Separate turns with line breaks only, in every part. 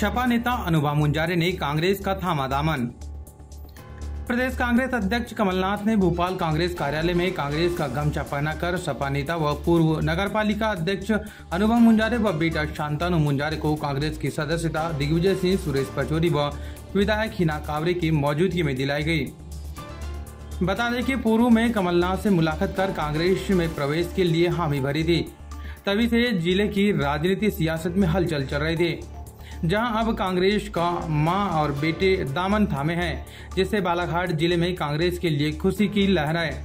सपा नेता अनुभा मुंजारे ने कांग्रेस का थामा दामन। प्रदेश कांग्रेस अध्यक्ष कमलनाथ ने भोपाल कांग्रेस कार्यालय में कांग्रेस का गमछा पहनाकर सपा नेता व पूर्व नगर पालिका अध्यक्ष अनुभव मुंजारे व बेटा शांतानु मुंजारे को कांग्रेस की सदस्यता दिग्विजय सिंह, सुरेश पचौरी व विधायक हिना कावरे की मौजूदगी में दिलाई गई। बता दें कि पूर्व में कमलनाथ से मुलाकात कर कांग्रेस में प्रवेश के लिए हामी भरी थी। तभी से ज़िले की राजनीति सियासत में हलचल चल रही थी। जहाँ अब कांग्रेस का माँ और बेटे दामन थामे हैं, जिससे बालाघाट ज़िले में कांग्रेस के लिए खुशी की लहर है।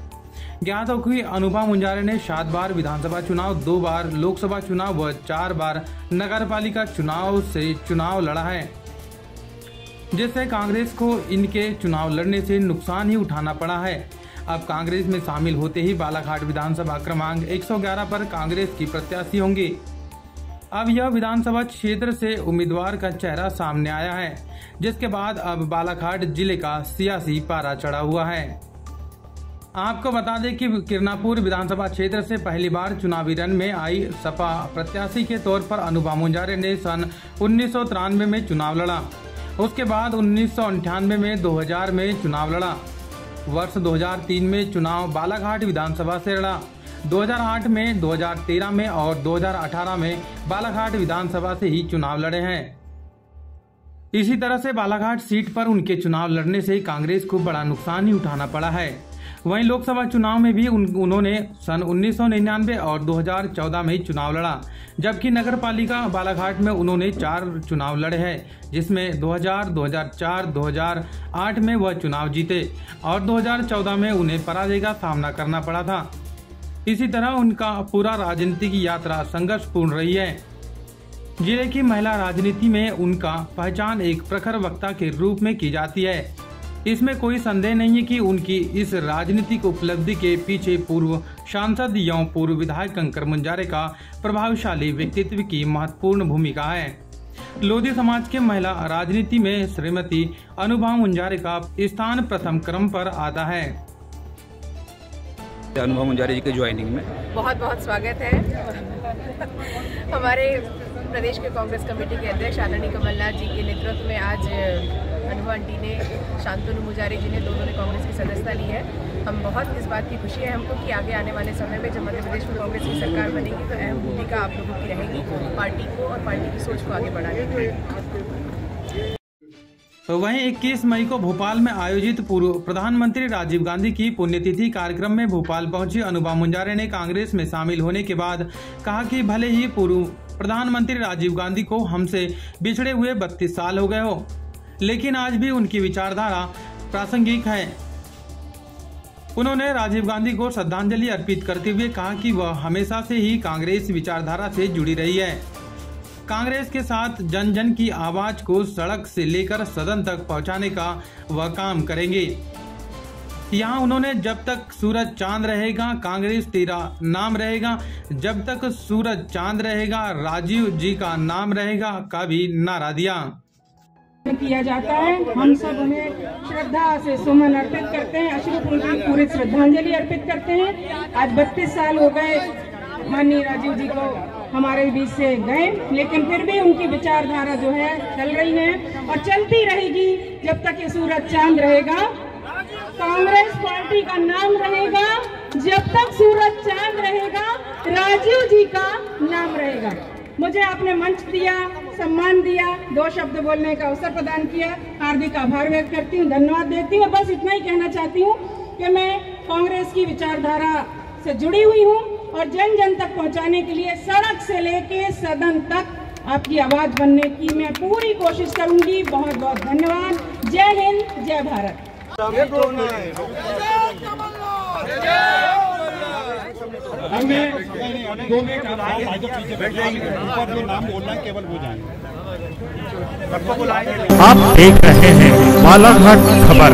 ज्ञात हो कि अनुभा मुंजारे ने सात बार विधानसभा चुनाव, दो बार लोकसभा चुनाव व चार बार नगर पालिका चुनाव से चुनाव लड़ा है, जिससे कांग्रेस को इनके चुनाव लड़ने से नुकसान ही उठाना पड़ा है। अब कांग्रेस में शामिल होते ही बालाघाट विधानसभा क्रमांक 111 पर कांग्रेस की प्रत्याशी होंगी। अब यह विधानसभा क्षेत्र से उम्मीदवार का चेहरा सामने आया है, जिसके बाद अब बालाघाट ज़िले का सियासी पारा चढ़ा हुआ है। आपको बता दें कि किरनापुर विधानसभा क्षेत्र से पहली बार चुनावी रन में आई सपा प्रत्याशी के तौर पर अनुभा मुंजारे ने सन उन्नीस सौ तिरानवे में चुनाव लड़ा। उसके बाद उन्नीस में 2000 में चुनाव लड़ा। वर्ष 2003 में चुनाव बालाघाट विधानसभा से लड़ा। 2008 में 2013 में और 2018 में बालाघाट विधानसभा से ही चुनाव लड़े हैं। इसी तरह से बालाघाट सीट पर उनके चुनाव लड़ने से कांग्रेस को बड़ा नुकसान ही उठाना पड़ा है। वहीं लोकसभा चुनाव में भी उन, उन्होंने सन उन्नीस सौ निन्यानवे और 2014 में चुनाव लड़ा जबकि नगर पालिका बालाघाट में उन्होंने चार चुनाव लड़े हैं जिसमें 2000, 2004, 2008 में वह चुनाव जीते और 2014 में उन्हें पराजय का सामना करना पड़ा था। इसी तरह उनका पूरा राजनीतिक यात्रा संघर्षपूर्ण रही है। ज़िले की महिला राजनीति में उनका पहचान एक प्रखर वक्ता के रूप में की जाती है। इसमें कोई संदेह नहीं है कि उनकी इस राजनीतिक उपलब्धि के पीछे पूर्व सांसद एवं पूर्व विधायक कंकर मुंजारे का प्रभावशाली व्यक्तित्व की महत्वपूर्ण भूमिका है। लोधी समाज के महिला राजनीति में श्रीमती अनुभव मुंजारे का स्थान प्रथम क्रम पर आता है।
अनुभव मुंजारे जी के ज्वाइनिंग में।
बहुत बहुत स्वागत है। हमारे प्रदेश के कांग्रेस कमेटी के अध्यक्ष आदरणीय कमलनाथ जी के नेतृत्व में आज अनुभव आंटी ने, शांतनु मुजारी जी ने दोनों ने कांग्रेस की सदस्यता ली है। हम बहुत इस बात की खुशी है हमको कि आगे आने वाले समय में जब मध्य प्रदेश में कांग्रेस की सरकार बनेगी तो अहम भूमिका आप लोगों की रहेगी, पार्टी को और पार्टी की सोच को आगे बढ़ाने
वहीं 21 मई को भोपाल में आयोजित पूर्व प्रधानमंत्री राजीव गांधी की पुण्यतिथि कार्यक्रम में भोपाल पहुँची अनुपा मुंजारे ने कांग्रेस में शामिल होने के बाद कहा कि भले ही पूर्व प्रधानमंत्री राजीव गांधी को हमसे बिछड़े हुए बत्तीस साल हो गए हो, लेकिन आज भी उनकी विचारधारा प्रासंगिक है। उन्होंने राजीव गांधी को श्रद्धांजलि अर्पित करते हुए कहा कि वह हमेशा से ही कांग्रेस विचारधारा से जुड़ी रही है। कांग्रेस के साथ जन जन की आवाज़ को सड़क से लेकर सदन तक पहुँचाने का वह काम करेंगे। यहाँ उन्होंने जब तक सूरज चाँद रहेगा, कांग्रेस तेरा नाम रहेगा। जब तक सूरज चाँद रहेगा, राजीव जी का नाम रहेगा का भी नारा दिया।
किया जाता है। हम सब उन्हें श्रद्धा से सुमन अर्पित करते हैं। अश्रु की पूरी श्रद्धांजलि अर्पित करते हैं। आज बत्तीस साल हो गए माननीय राजीव जी को हमारे बीच से गए, लेकिन फिर भी उनकी विचारधारा जो है चल रही है और चलती रहेगी जब तक ये सूरज चाँद रहेगा। कांग्रेस पार्टी का नाम रहेगा, जब तक सूरज चाँद रहेगा, राजीव जी का नाम रहेगा। मुझे आपने मंच दिया, सम्मान दिया, दो शब्द बोलने का अवसर प्रदान किया, हार्दिक आभार व्यक्त करती हूँ, धन्यवाद देती हूँ। बस इतना ही कहना चाहती हूँ कि मैं कांग्रेस की विचारधारा से जुड़ी हुई हूँ। और जन जन तक पहुँचाने के लिए सड़क से लेके सदन तक आपकी आवाज़ बनने की मैं पूरी कोशिश करूँगी। बहुत बहुत धन्यवाद। जय हिंद जय भारत।
हमें दो मिनट ऊपर जो नाम बोलना केवल वो
आप देख रहे हैं बालाघाट खबर।